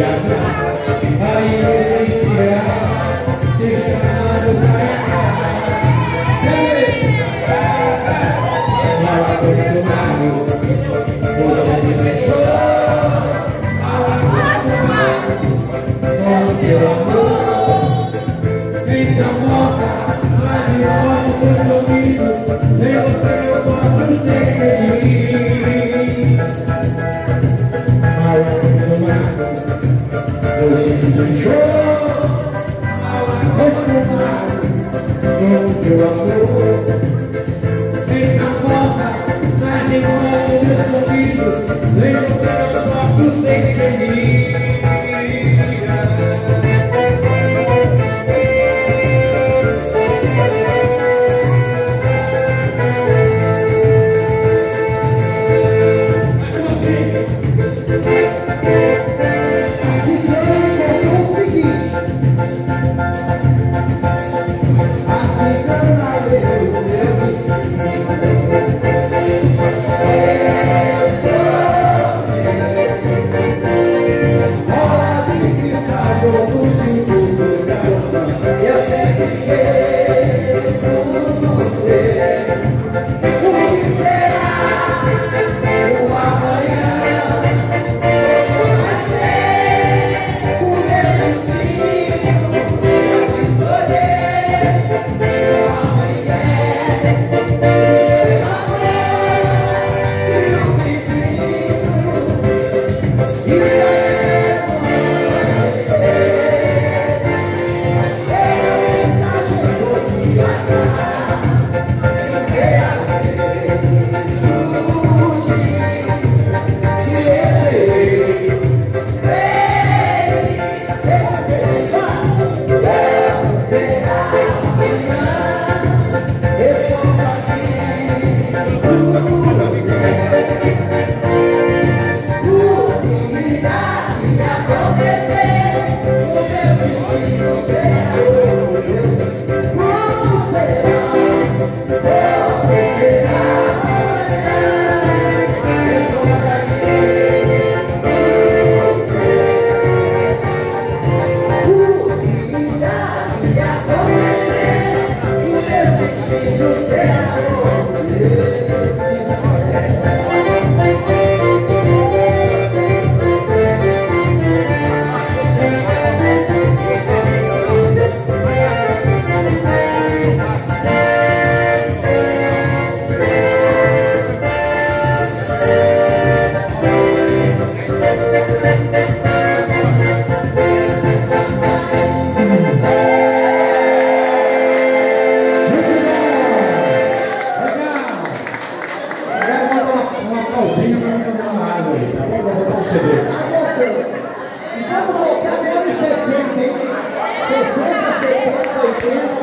Yeah. Uma Música vamos voltar menos de 60, hein? 60, 70, 80.